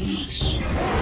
peace.